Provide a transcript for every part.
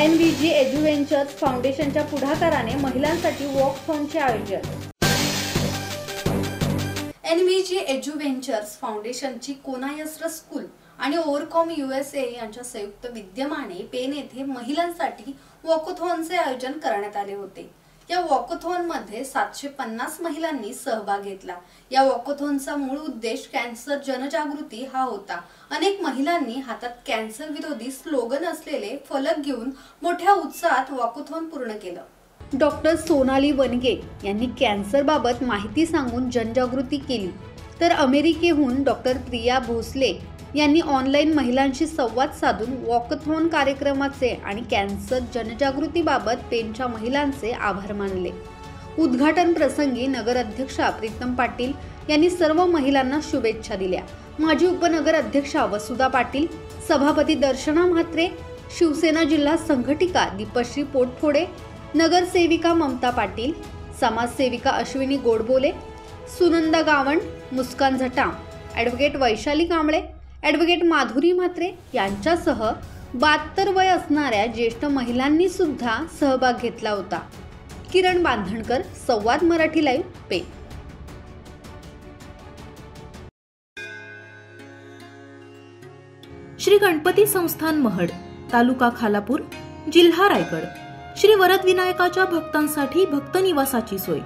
N V G एज्युव्हेंचर्स फाउंडेशनच्या पुढाकाराने महिलांसाठी वॉकथॉनचे आयोजन. एन व्ही जी एज्युव्हेंचर्स फाउंडेशनची कोनायस्र स्कूल आणि ओव्हरकॉम यू एस ए यांच्या संयुक्त विद्यमाने पेन येथे महिलांसाठी वॉकथॉनचे आयोजन करण्यात आले होते. या वॉकथॉनमध्ये सातशे पन्नास महिलांनी सहभाग घेतला. या वॉकथॉनचा मूळ उद्देश कॅन्सर जनजागृती हा होता. अनेक महिलांनी हातात कॅन्सर विरोधी स्लोगन असलेले फलक घेऊन मोठ्या उत्साहात वॉकथॉन पूर्ण केलं. डॉक्टर सोनाली वनगे यांनी कॅन्सरबाबत माहिती सांगून जनजागृती केली. तर अमेरिकेहून डॉक्टर प्रिया भोसले यांनी ऑनलाईन महिलांशी संवाद साधून वॉकथॉन कार्यक्रमाचे आणि कॅन्सर जनजागृतीबाबत पेनच्या महिलांचे आभार मानले. उद्घाटन प्रसंगी नगराध्यक्षा प्रीतम पाटील यांनी सर्व महिलांना शुभेच्छा दिल्या. माजी उपनगर अध्यक्षा वसुधा पाटील सभापती दर्शना म्हात्रे शिवसेना जिल्हा संघटिका दीपश्री पोटफोडे नगरसेविका ममता पाटील समाजसेविका अश्विनी गोडबोले सुनंदा गावण मुस्कान झटाम ॲडव्होकेट वैशाली कांबळे ॲडव्होकेट माधुरी म्हात्रे यांच्यासह बहात्तर वय असणाऱ्या ज्येष्ठ महिलांनी सुद्धा सहभाग घेतला होता. किरण बांधणकर संवाद मराठी लाईव्ह पे. श्री गणपती संस्थान महड तालुका खालापूर जिल्हा रायगड. श्री वरद विनायकाच्या भक्तांसाठी भक्त निवासाची सोय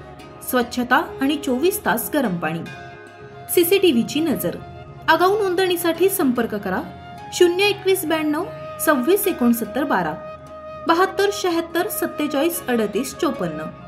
स्वच्छता आणि चोवीस तास गरम पाणी. सीसीटीव्हीची नजर. आगाऊ नोंदणीसाठी संपर्क करा. शून्य एकवीस ब्याण्णव सव्वीस एकोणसत्तर बारा. बहात्तर शहात्तर सत्तेचाळीस अडतीस चोपन्न.